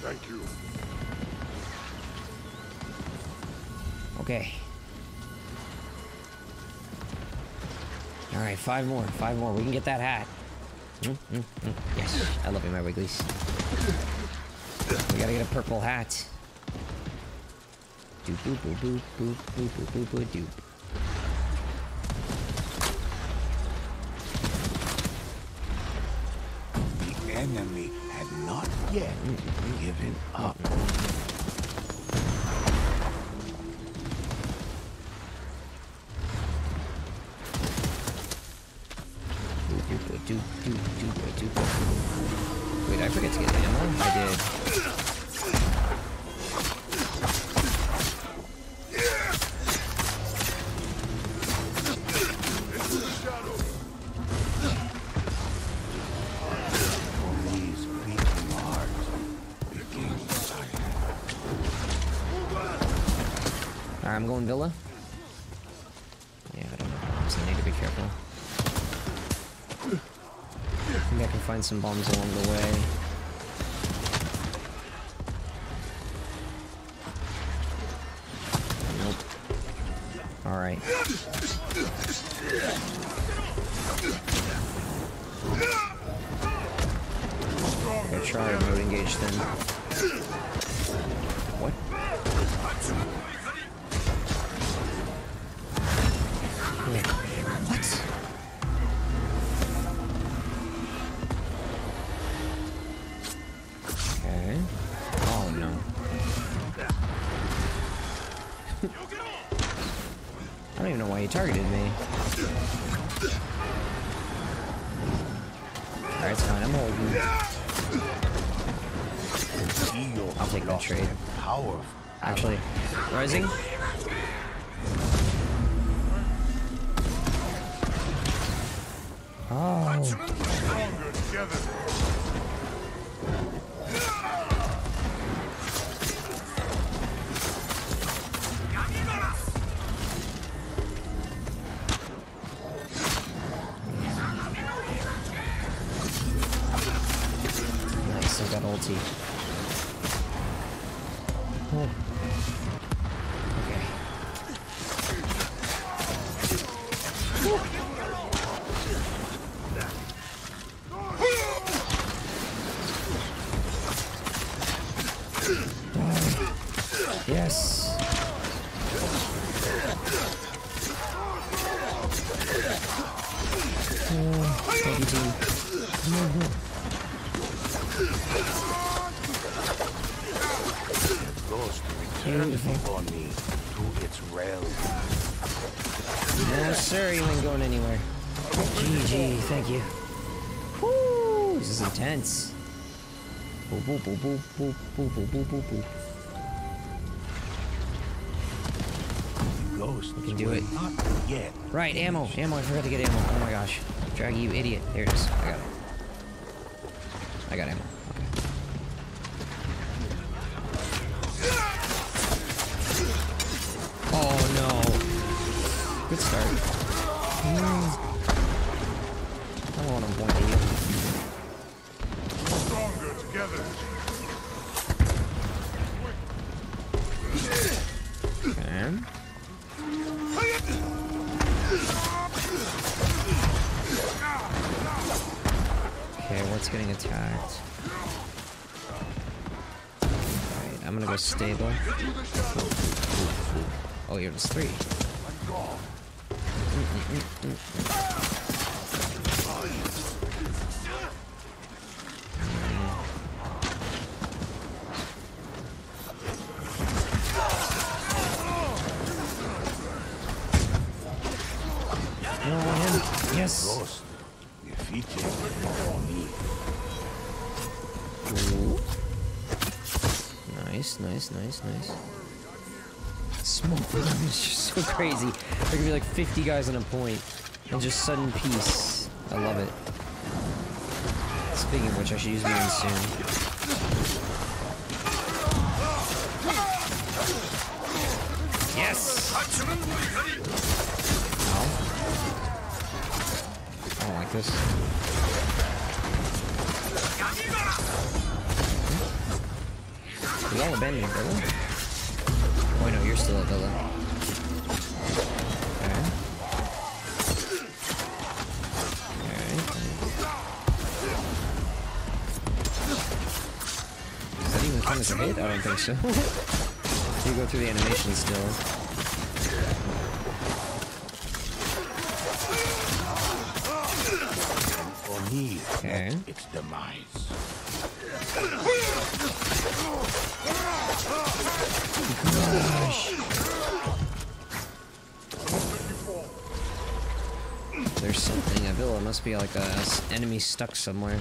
Thank you. Okay. All right, five more, five more. We can get that hat. Mm, mm, mm. Yes, I love you, my Wigglies. We gotta get a purple hat. Doop. The enemy had not yet given up. I'm going Villa. Yeah, I don't know. So I need to be careful. Maybe I can find some bombs along the way. Targeted me. Intense. Boop, boop, boop, boop, boop, boop, boop, boop, boop, boop. Ghosts can do it. Not yet. Right, ammo, ammo, I forgot to get ammo. Oh my gosh. Draggy, you idiot. There it is. I got it. I got ammo. stable. Oh, oh you're just three. Nice, nice. Smoke is just so crazy. There could be like 50 guys on a point, and just sudden peace. I love it. Speaking of which, I should use mine soon. Yes! Ow. I don't like this. Abandoned Villa? Oh no, you're still at Villa. Okay. Alright. Does that even count as a hit? I don't think so. you go through the animation still. Me, Okay. its demise. There's something at Villa. It must be like a, enemy stuck somewhere.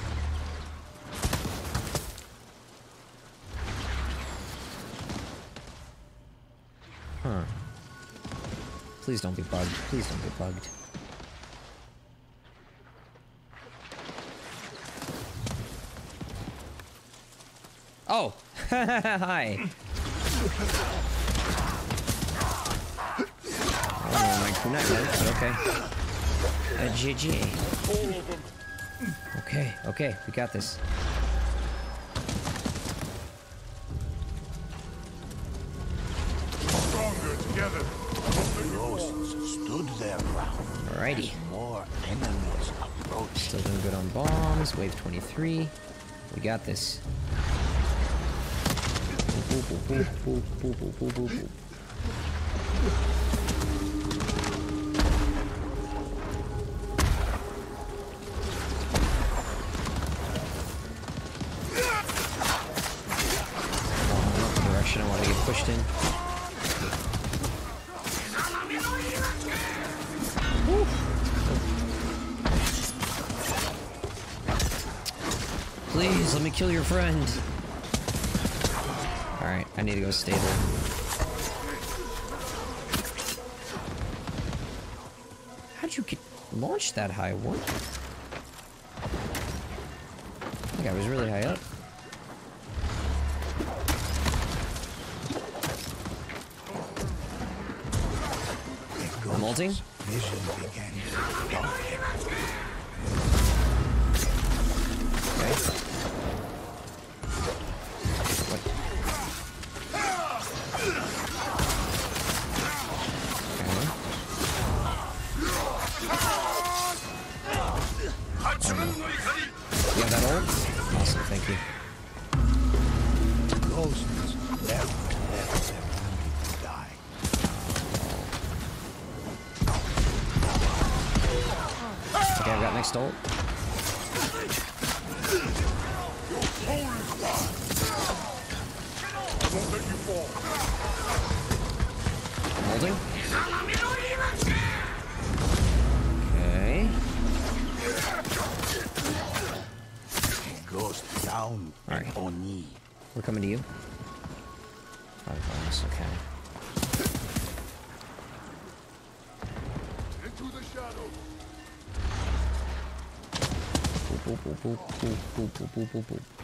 Huh. Please don't be bugged. Please don't be bugged. Oh! Hi! I don't my but okay. A GG. Okay, okay, we got this. Stronger together. Ghosts stood their ground. Alrighty. More enemies approached. Still doing good on bombs. Wave 23. We got this. Boop, boop, boop, friend. Alright, I need to go stable. How'd you get launched that high? What? That guy was really 不不不不不不不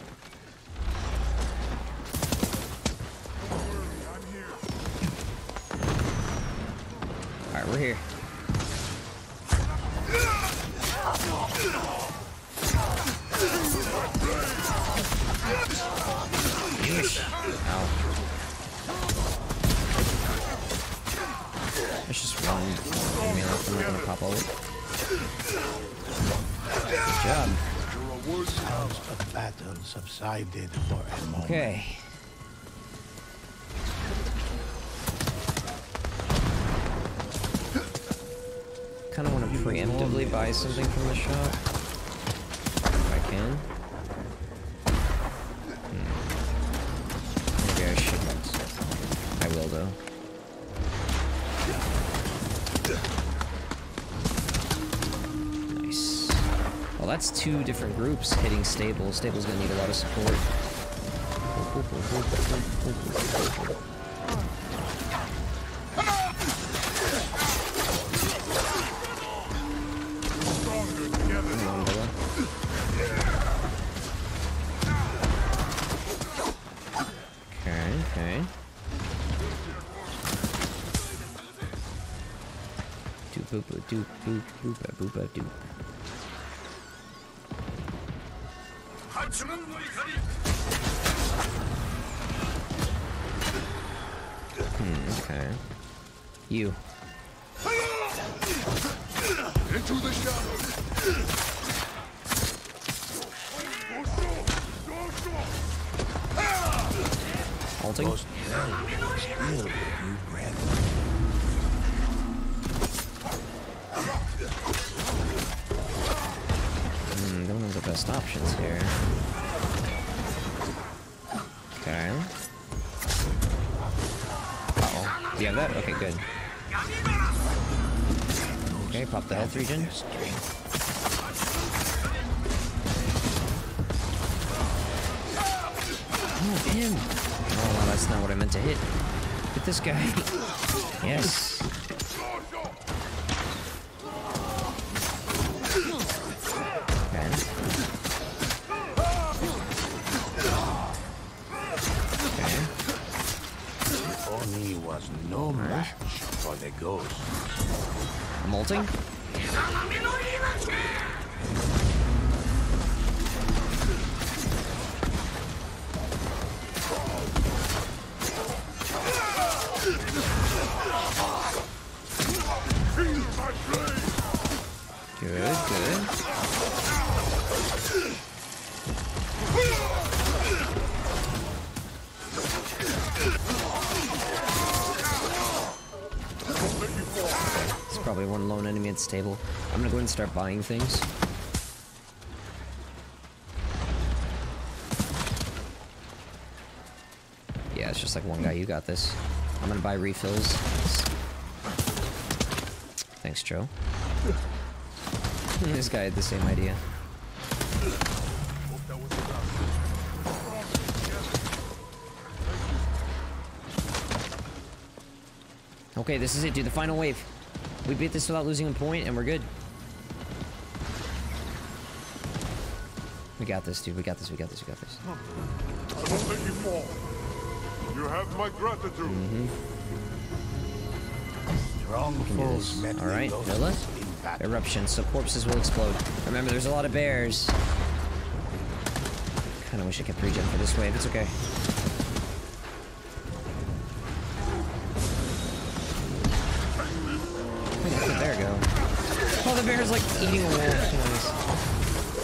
buy something from the shop. If I can. Hmm. Maybe I shouldn't. I will, though. Nice. Well, that's two different groups hitting stable. Stable's gonna need a lot of support. Hmm, don't have the best options here. Okay. That? Okay, good. Okay, pop the health regen. Oh, him! Oh, wow, that's not what I meant to hit. Hit this guy. Yes. Okay. Okay. Was no match for the ghost. I'm stable. I'm gonna go ahead and start buying things. Yeah, it's just like one guy. You got this. I'm gonna buy refills. Thanks, Joe. this guy had the same idea. Okay, this is it, dude. The final wave. We beat this without losing a point, and we're good. We got this, dude. We got this. We got this. We got this. I won't let you fall. You have my gratitude. Mm-hmm. Strong can do foes met All right, the Nola. ghosts in battle. Eruption, so corpses will explode. Remember, there's a lot of bears. Kinda wish I kept regen for this wave. It's okay. The bear's like eating a wolf. Nice.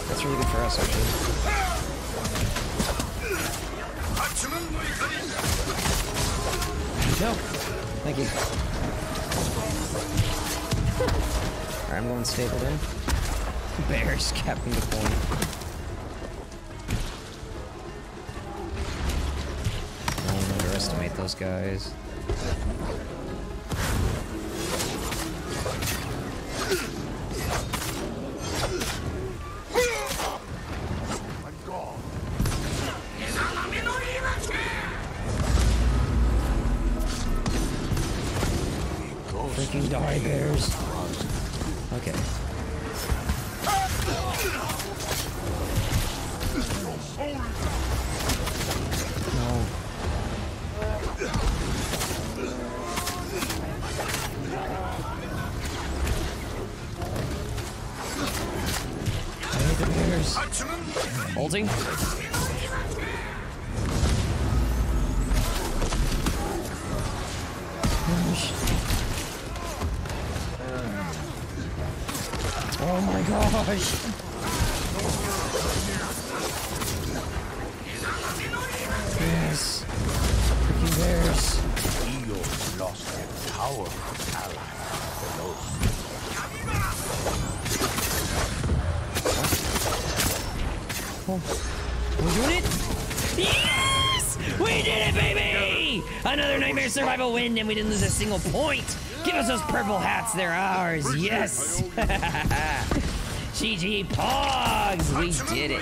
That's really good for us, actually. No. Thank you. Alright, I'm going stable then. Bears capping the point. Underestimate those guys. Survival win, and we didn't lose a single point. Give us those purple hats, they're ours. Yes! GG Pogs! We did it.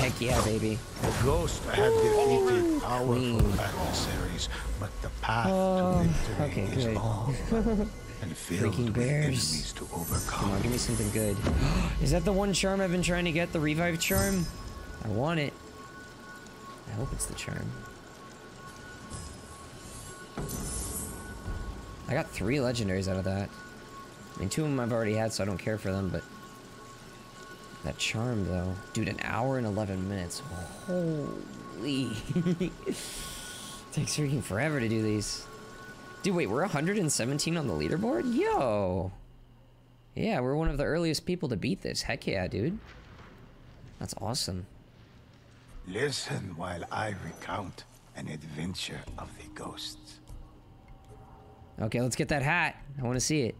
Heck yeah, baby. The ghost had defeated powerful adversaries, but the path Oh, to victory okay, is good. long and filled bears. to Come on, give me something good. Is that the one charm I've been trying to get? The revive charm? I want it. I hope it's the charm. Got three legendaries out of that. I mean, two of them I've already had, so I don't care for them, but... That charm, though. Dude, an hour and 11 minutes. Holy... Takes freaking forever to do these. Dude, wait, we're 117 on the leaderboard? Yo! Yeah, we're one of the earliest people to beat this. Heck yeah, dude. That's awesome. Listen while I recount an adventure of the ghosts. Okay, let's get that hat. I want to see it.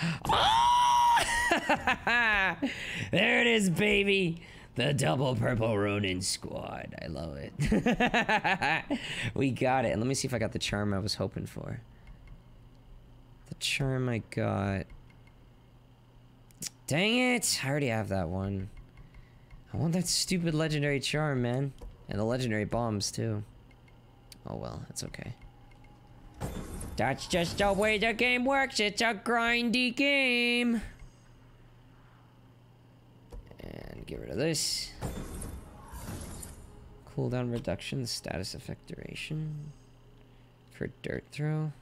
there it is, baby. The double purple Ronin squad. I love it. we got it. And let me see if I got the charm I was hoping for. The charm I got. Dang it. I already have that one. I want that stupid legendary charm, man. And the legendary bombs, too. Oh well, it's okay. That's just the way the game works. It's a grindy game. And get rid of this. Cooldown reduction, status effect duration. For dirt throw.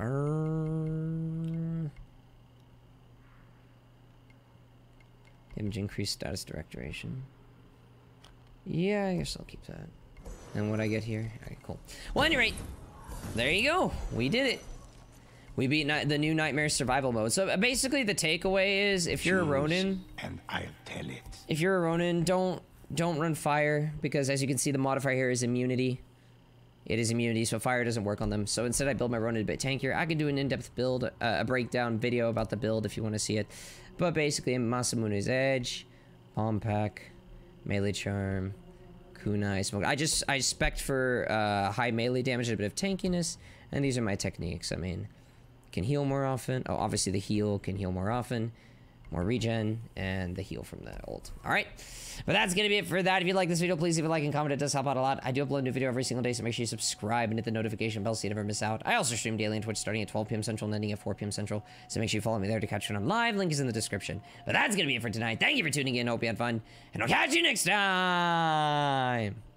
Uh, image increase status direct duration. Yeah, I guess I'll keep that. And what I get here? Alright, cool. Well, anyway, there you go. We did it. We beat the new Nightmare Survival Mode. So uh, basically, the takeaway is if you're a Ronin, and I'll tell it. if you're a Ronin, don't don't run fire because as you can see, the modifier here is immunity. It is immunity, so fire doesn't work on them. So instead, I build my Ronin a bit tankier. I can do an in-depth build, uh, a breakdown video about the build if you want to see it. But basically, Masamune's Edge, Bomb Pack, Melee Charm, Kunai Smoke. I just I spec for uh, high melee damage, a bit of tankiness, and these are my techniques. I mean, can heal more often. Oh, obviously the heal can heal more often. More regen, and the heal from the ult. Alright, but that's gonna be it for that. If you like this video, please leave a like and comment. It does help out a lot. I do upload a new video every single day, so make sure you subscribe and hit the notification bell so you never miss out. I also stream daily on Twitch starting at 12 p.m. Central and ending at 4 p.m. Central, so make sure you follow me there to catch when I'm live. Link is in the description. But that's gonna be it for tonight. Thank you for tuning in. Hope you had fun, and I'll catch you next time.